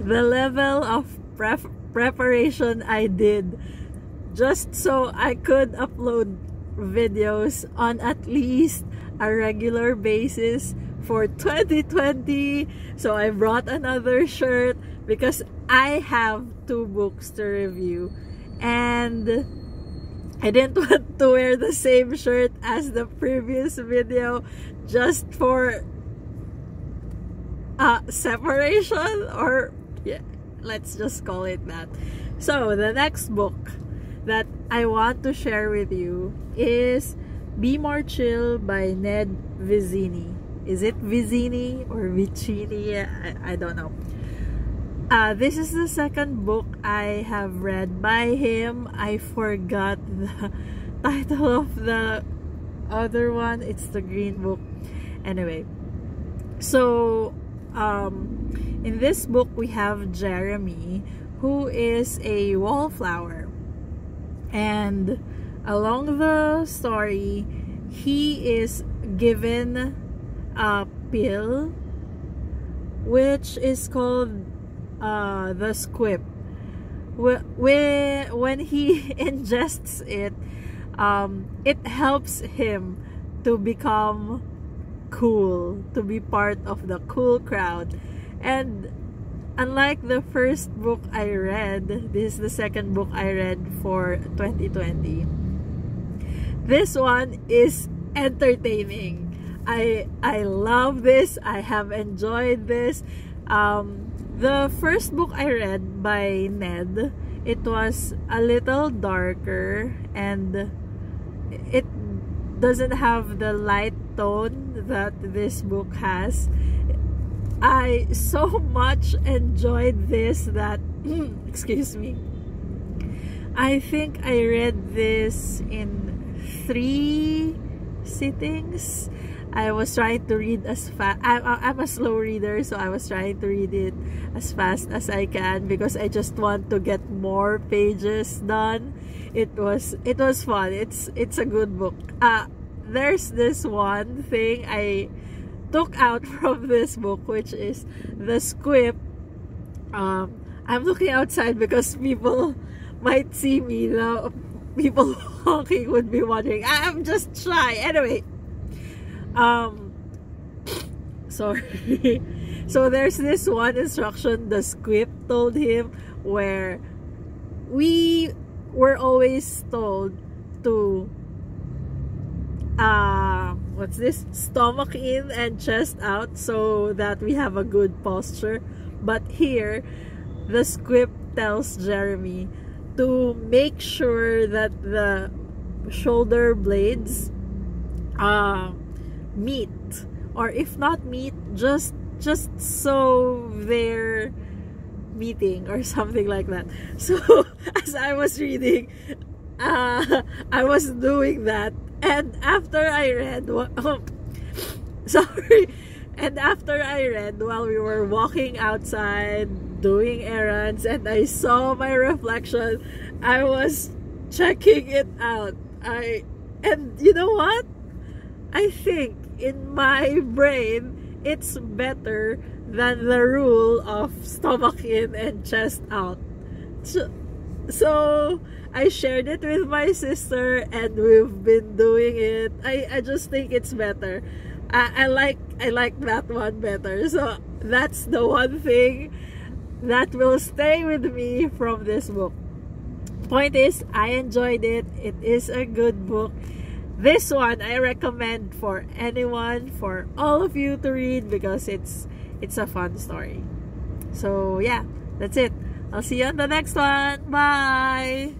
the level of pref preparation I did just so I could upload videos on at least a regular basis for 2020 so I brought another shirt because I have two books to review and I didn't want to wear the same shirt as the previous video just for uh, separation or let's just call it that so the next book that I want to share with you is Be More Chill by Ned Vizzini. Is it Vizzini or Vicini? I, I don't know. Uh, this is the second book I have read by him. I forgot the title of the other one. It's the Green Book. Anyway, so um, in this book we have Jeremy, who is a wallflower. And along the story he is given a pill which is called uh, the squip when, when he ingests it um, it helps him to become cool to be part of the cool crowd and unlike the first book I read, this is the second book I read for 2020. This one is entertaining. I I love this. I have enjoyed this. Um, the first book I read by Ned, it was a little darker and it doesn't have the light tone that this book has I so much enjoyed this that, excuse me, I think I read this in three sittings. I was trying to read as fast. I'm a slow reader, so I was trying to read it as fast as I can because I just want to get more pages done. It was it was fun. It's it's a good book. Uh there's this one thing I took out from this book, which is the squip. Um, I'm looking outside because people might see me. The people walking would be wondering. I'm just shy. Anyway, um, sorry. so there's this one instruction the squip told him where we were always told to uh what's this stomach in and chest out so that we have a good posture but here the squip tells Jeremy to make sure that the shoulder blades uh, meet or if not meet just just so they're meeting or something like that so as I was reading uh, I was doing that and after I read, oh, sorry, and after I read while we were walking outside doing errands and I saw my reflection, I was checking it out. I and you know what? I think in my brain it's better than the rule of stomach in and chest out. So, so I shared it with my sister and we've been doing it. I, I just think it's better. I, I like I like that one better. So that's the one thing that will stay with me from this book. Point is, I enjoyed it. It is a good book. This one I recommend for anyone, for all of you to read because it's it's a fun story. So yeah, that's it. I'll see you on the next one. Bye!